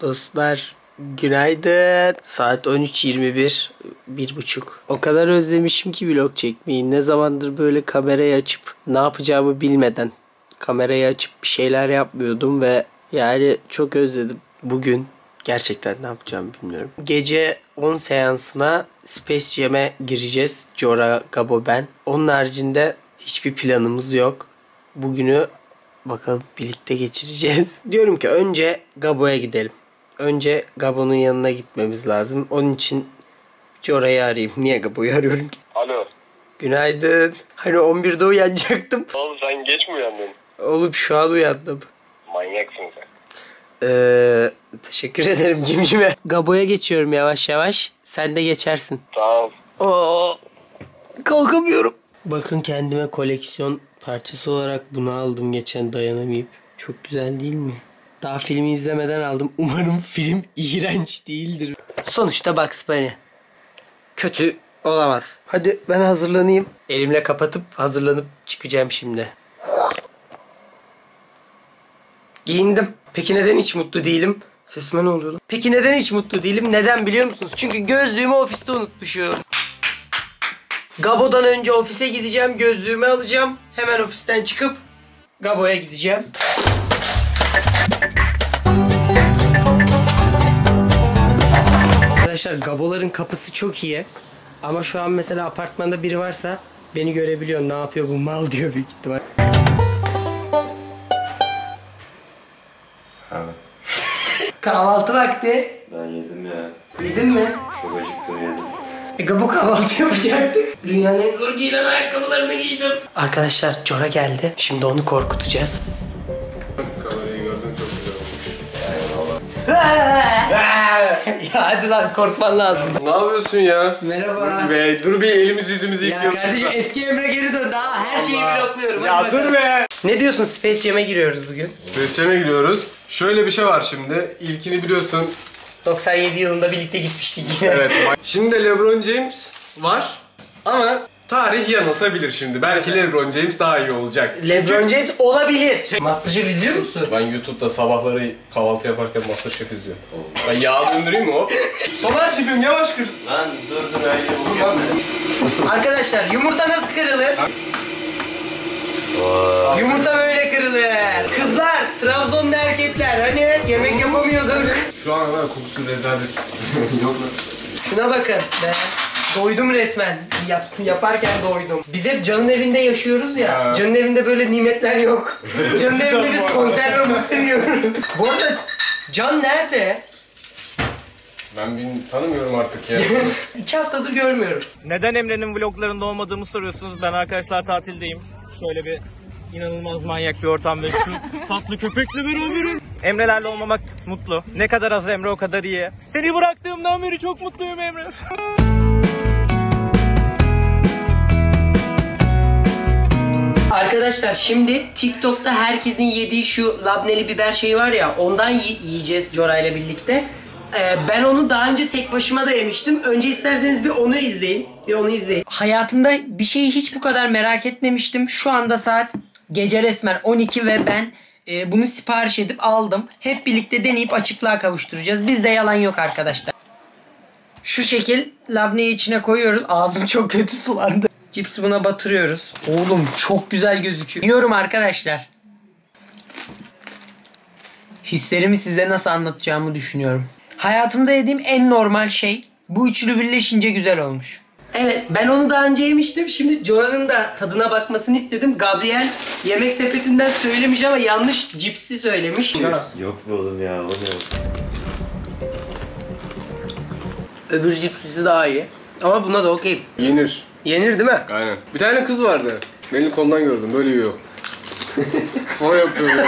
Dostlar günaydın. Saat 13.21. Bir buçuk. O kadar özlemişim ki vlog çekmeyi. Ne zamandır böyle kamerayı açıp ne yapacağımı bilmeden kamerayı açıp bir şeyler yapmıyordum ve yani çok özledim. Bugün gerçekten ne yapacağımı bilmiyorum. Gece 10 seansına Space Jam'e gireceğiz. Jora, Gabo, ben. Onun haricinde hiçbir planımız yok. Bugünü bakalım birlikte geçireceğiz. Diyorum ki önce Gabo'ya gidelim. Önce Gabo'nun yanına gitmemiz lazım. Onun için Jora'yı arayayım. Niye Gabo'yu arıyorum ki? Alo. Günaydın. Hani 11'de uyanacaktım. Oğlum sen geç mi uyandın? Oğlum şu an uyandım. Manyaksın sen. Ee, teşekkür ederim cimcime. Gabo'ya geçiyorum yavaş yavaş. Sen de geçersin. Tamam. Oo, kalkamıyorum. Bakın kendime koleksiyon parçası olarak bunu aldım geçen dayanamayıp. Çok güzel değil mi? Daha filmi izlemeden aldım. Umarım film iğrenç değildir. Sonuçta Bugs Bunny. Kötü olamaz. Hadi ben hazırlanayım. Elimle kapatıp hazırlanıp çıkacağım şimdi. Giyindim. Peki neden hiç mutlu değilim? Sesime ne oluyor lan? Peki neden hiç mutlu değilim? Neden biliyor musunuz? Çünkü gözlüğümü ofiste unutmuşum. Gabo'dan önce ofise gideceğim. Gözlüğümü alacağım. Hemen ofisten çıkıp Gabo'ya gideceğim. Gabo'ların kapısı çok iyi. Ama şu an mesela apartmanda biri varsa beni görebiliyor. Ne yapıyor bu mal diyor büyük ihtimal. Kahvaltı vakti. Ben yedim ya. Yedin mi? Çok acıktım yedim. E Gabo kahvaltı yapacaktık. Dünyanın en zor giyilen ayakkabılarını giydim. Arkadaşlar Cora geldi. Şimdi onu korkutacağız. Kamerayı gördüm çok güzel olmuş. ya hadi lan korkman lazım. Ne yapıyorsun ya? Merhaba. Be dur bir elimizi yüzümüzü Ya yıkayalım. kardeşim eski Emre geri döndü ha. Her şeyi vlogluyorum. Ya dur be. Ne diyorsun Space Jam'e giriyoruz bugün. Space Jam'e gidiyoruz. Şöyle bir şey var şimdi. İlkini biliyorsun. 97 yılında birlikte gitmiştik yine. Evet. şimdi de LeBron James var. Ama tarih yanıltabilir şimdi. Belki LeBron James daha iyi olacak. LeBron James olabilir. Masterchef izliyor musun? Ben YouTube'da sabahları kahvaltı yaparken Masterchef izliyorum. Ben yağ döndüreyim mi o? Soner şefim yavaş kır. Lan dur dur mükemmel. Arkadaşlar yumurta nasıl kırılır? Yumurta böyle kırılır. Kızlar, Trabzon'da erkekler hani yemek yapamıyorduk. Şu an var kokusu rezalet. Şuna bakın be. Doydum resmen. Yap, yaparken doydum. Biz hep Can'ın evinde yaşıyoruz ya. Ha. Can'ın evinde böyle nimetler yok. Can'ın evinde biz konserve mısır yiyoruz. Bu arada Can nerede? Ben bin tanımıyorum artık ya. İki haftadır görmüyorum. Neden Emre'nin vloglarında olmadığımı soruyorsunuz. Ben arkadaşlar tatildeyim. Şöyle bir inanılmaz manyak bir ortam ve şu tatlı köpekle beraberim. Emre'lerle olmamak mutlu. Ne kadar az Emre o kadar iyi. Seni bıraktığımdan beri çok mutluyum Emre. Arkadaşlar şimdi TikTok'ta herkesin yediği şu labneli biber şeyi var ya ondan yi- yiyeceğiz Cora ile birlikte. Ee, ben onu daha önce tek başıma da yemiştim. Önce isterseniz bir onu izleyin. Bir onu izleyin. Hayatımda bir şeyi hiç bu kadar merak etmemiştim. Şu anda saat gece resmen 12 ve ben e, bunu sipariş edip aldım. Hep birlikte deneyip açıklığa kavuşturacağız. Bizde yalan yok arkadaşlar. Şu şekil labneyi içine koyuyoruz. Ağzım çok kötü sulandı. Cipsi buna batırıyoruz. Oğlum çok güzel gözüküyor. Yiyorum arkadaşlar. Hislerimi size nasıl anlatacağımı düşünüyorum. Hayatımda yediğim en normal şey bu üçlü birleşince güzel olmuş. Evet ben onu daha önce yemiştim. Şimdi Jora'nın da tadına bakmasını istedim. Gabriel yemek sepetinden söylemiş ama yanlış cipsi söylemiş. Yok mu oğlum ya o ne? Öbür cipsisi daha iyi. Ama buna da okey. Yenir. Yenir değil mi? Aynen. Bir tane kız vardı. Beni kolundan gördüm. Böyle yiyor. o yapıyor ya.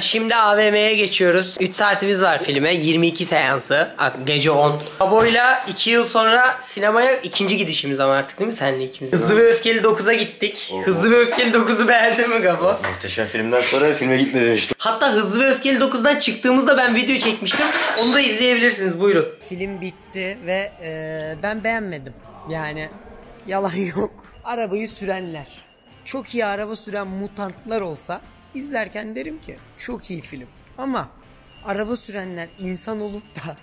Şimdi AVM'ye geçiyoruz. 3 saatimiz var filme. 22 seansı. Gece 10. Baboyla 2 yıl sonra sinemaya ikinci gidişimiz ama artık değil mi senle ikimiz? Hızlı ve Öfkeli 9'a gittik. Hızlı ve Öfkeli 9'u beğendin mi Gabo? Muhteşem filmden sonra filme gitmedim işte. Hatta Hızlı ve Öfkeli 9'dan çıktığımızda ben video çekmiştim. Onu da izleyebilirsiniz. Buyurun. Film bitti ve ben beğenmedim. Yani yalan yok. Arabayı sürenler. Çok iyi araba süren mutantlar olsa izlerken derim ki çok iyi film. Ama araba sürenler insan olup da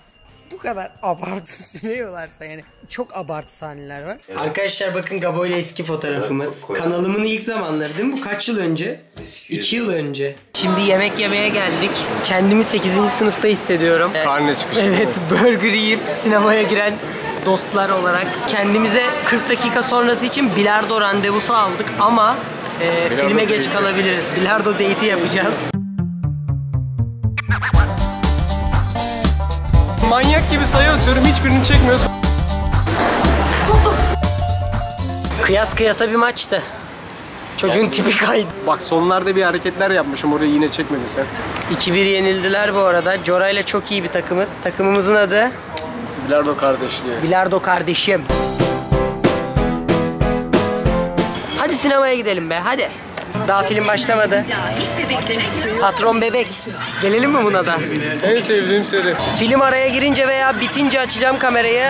bu kadar abartı sürüyorlarsa yani çok abartı sahneler var. Arkadaşlar bakın Gabo ile eski fotoğrafımız. Koy- Kanalımın ilk zamanları değil mi? Bu kaç yıl önce? 2 yıl önce. Şimdi yemek yemeye geldik. Kendimi 8. sınıfta hissediyorum. Ee, Karne çıkışı. Evet, burger yiyip sinemaya giren dostlar olarak kendimize 40 dakika sonrası için bilardo randevusu aldık ama e, Bilardo filme geç date'i. kalabiliriz. Bilardo date'i yapacağız. Manyak gibi sayı atıyorum hiçbirini çekmiyorsun. Kıyas kıyasa bir maçtı. Çocuğun tipi kaydı. Bak sonlarda bir hareketler yapmışım orayı yine çekmedin sen. 2-1 yenildiler bu arada. Cora ile çok iyi bir takımız. Takımımızın adı Bilardo kardeşliği. Bilardo kardeşim. Hadi sinemaya gidelim be hadi. Daha film başlamadı. Patron bebek. Gelelim mi buna da? En sevdiğim seri. Film araya girince veya bitince açacağım kamerayı.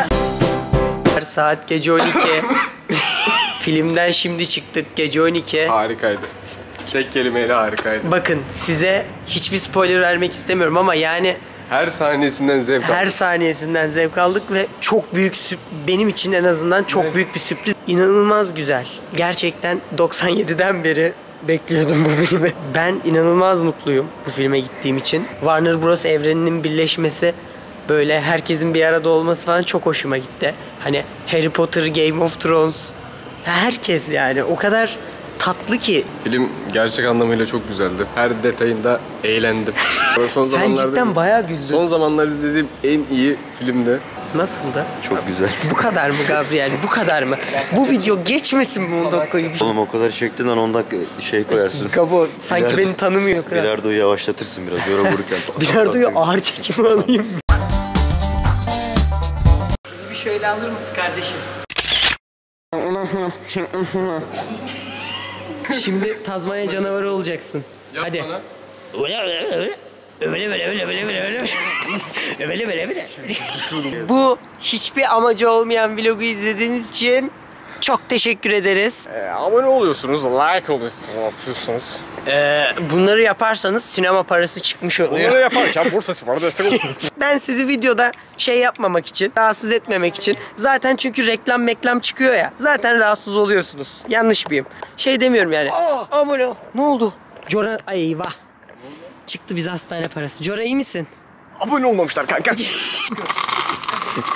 Saat gece 12. Filmden şimdi çıktık gece 12. Harikaydı. Tek kelimeyle harikaydı. Bakın size hiçbir spoiler vermek istemiyorum ama yani Her sahnesinden zevk aldım. her saniyesinden zevk aldık ve çok büyük benim için en azından çok büyük bir sürpriz. İnanılmaz güzel. Gerçekten 97'den beri bekliyordum bu filmi. Ben inanılmaz mutluyum bu filme gittiğim için. Warner Bros evreninin birleşmesi böyle herkesin bir arada olması falan çok hoşuma gitti. Hani Harry Potter, Game of Thrones herkes yani o kadar tatlı ki. Film gerçek anlamıyla çok güzeldi. Her detayında eğlendim. Son Sen cidden bayağı güldün. Son zamanlar izlediğim en iyi filmdi. Nasıldı? Çok güzel. Bu kadar mı Gabriel? Bu kadar mı? Bu video geçmesin mi 10 dakikayı? Oğlum o kadar çektin lan 10 dakika şey koyarsın. Gabo sanki Bilardo- beni tanımıyor kral. Bilardo'yu yavaşlatırsın biraz. Yora vururken. Bilardo'yu ağır çekimi alayım. Bizi bir şöyle alır mısın kardeşim? Şimdi Tazmanya canavarı olacaksın. Hadi. bana. Bu hiçbir amacı olmayan vlogu izlediğiniz için çok teşekkür ederiz. Ee, abone oluyorsunuz, like oluyorsunuz, atıyorsunuz. Ee, bunları yaparsanız sinema parası çıkmış oluyor. Bunları yaparken Bursa Spor'a destek olun. Ben sizi videoda şey yapmamak için, rahatsız etmemek için. Zaten çünkü reklam meklam çıkıyor ya. Zaten rahatsız oluyorsunuz. Yanlış mıyım? Şey demiyorum yani. Aa, abone ol. Ne oldu? Cora, ay eyvah. Çıktı bize hastane parası. Cora iyi misin? abone olmamışlar kanka.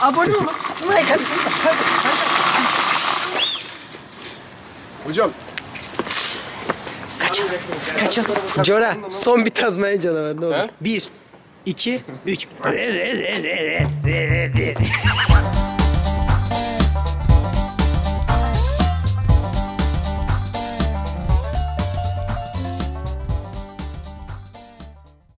Abone olun. Like atın. Hocam Kaçalım. Cora son bir Tazmanya canavarı ne olur. He? Bir, iki, üç.